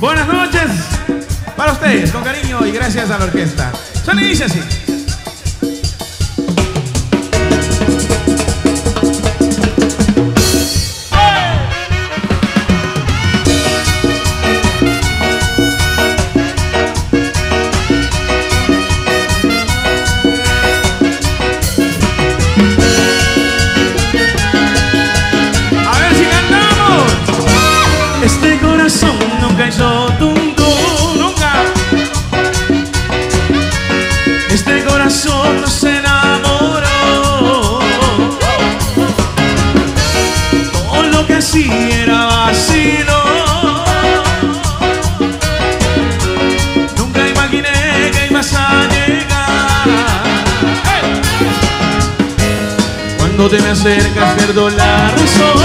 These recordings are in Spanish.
Buenas noches para ustedes, con cariño y gracias a la orquesta. Son y dice así. Nunca hizo tum tum, nunca. Este corazón no se enamoró. Todo lo que hacía era vacilo. Nunca imaginé que ibas a llegar. Cuando te me acercas pierdo la razón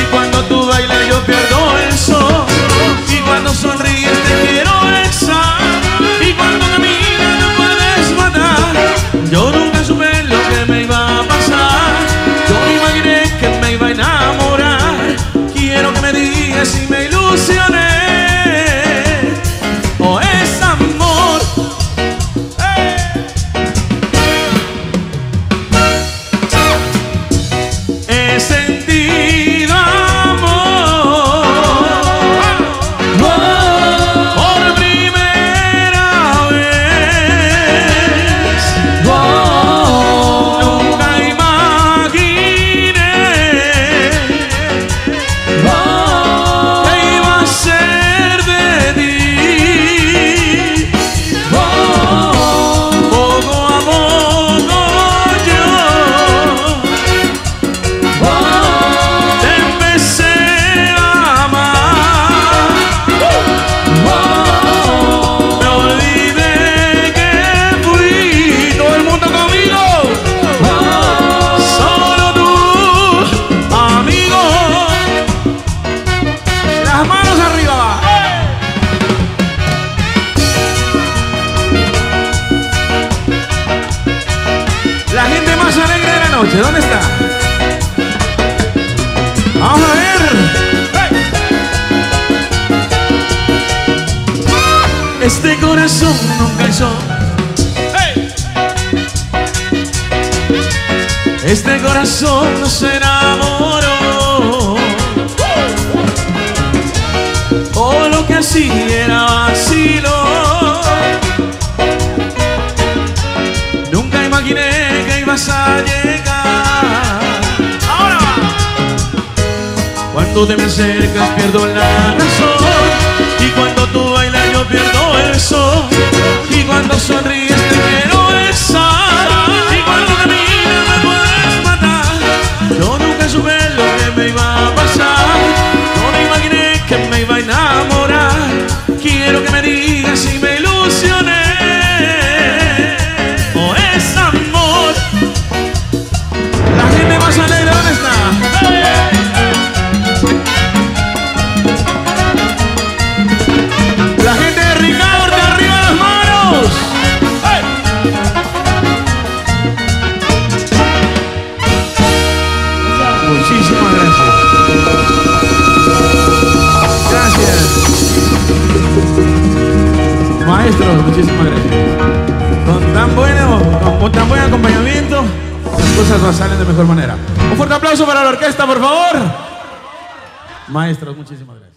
Y cuando tú bailas yo pierdo de ¿dónde está? Vamos a ver. Este corazón nunca hizo. Este corazón no se enamoró. Todo lo que hacía era Cuando te me acercas pierdo la razón. Y cuando tú bailas yo pierdo el sol. Y cuando sonríes Muchísimas gracias. Gracias. Maestros, muchísimas gracias. Con tan bueno, con tan buen acompañamiento, las cosas salen de mejor manera. Un fuerte aplauso para la orquesta, por favor. Maestros, muchísimas gracias.